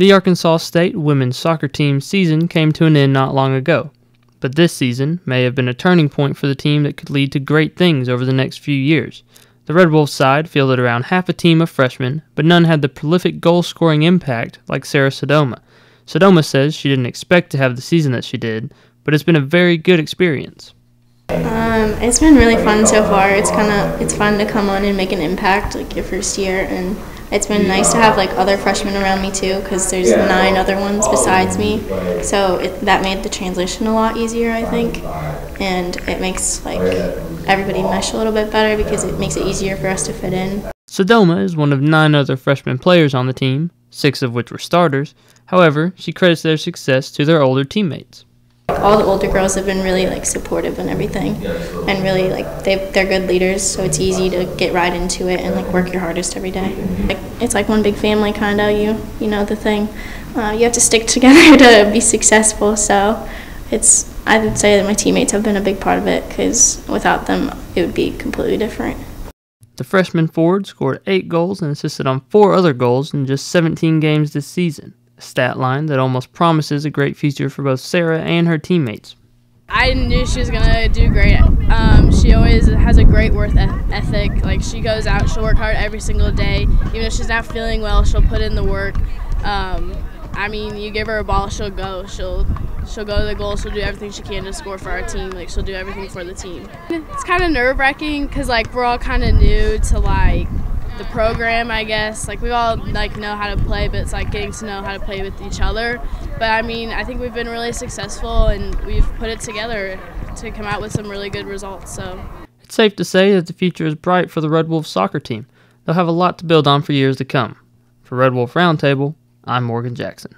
The Arkansas State women's soccer team season came to an end not long ago, but this season may have been a turning point for the team that could lead to great things over the next few years. The Red Wolves side fielded around half a team of freshmen, but none had the prolific goal scoring impact like Sarah Sodoma. Sodoma says she didn't expect to have the season that she did, but it's been a very good experience. Um, it's been really fun so far. It's kind of it's fun to come on and make an impact like your first year, and it's been nice to have like other freshmen around me too, because there's nine other ones besides me. So it, that made the transition a lot easier, I think, and it makes like everybody mesh a little bit better because it makes it easier for us to fit in. Sodoma is one of nine other freshman players on the team, six of which were starters. However, she credits their success to their older teammates all the older girls have been really like supportive and everything. And really like they they're good leaders so it's easy to get right into it and like work your hardest every day. Like, it's like one big family kind of you you know the thing. Uh, you have to stick together to be successful so it's i would say that my teammates have been a big part of it because without them it would be completely different. The freshman forward scored eight goals and assisted on four other goals in just 17 games this season stat line that almost promises a great future for both Sarah and her teammates. I knew she was gonna do great. Um, she always has a great work ethic. Like she goes out, she'll work hard every single day. Even if she's not feeling well, she'll put in the work. Um, I mean, you give her a ball, she'll go. She'll she'll go to the goal. She'll do everything she can to score for our team. Like she'll do everything for the team. It's kind of nerve wracking because like we're all kind of new to like the program, I guess. Like we all like know how to play, but it's like getting to know how to play with each other. But I mean, I think we've been really successful and we've put it together to come out with some really good results. So it's safe to say that the future is bright for the Red Wolf soccer team. They'll have a lot to build on for years to come. For Red Wolf Roundtable, I'm Morgan Jackson.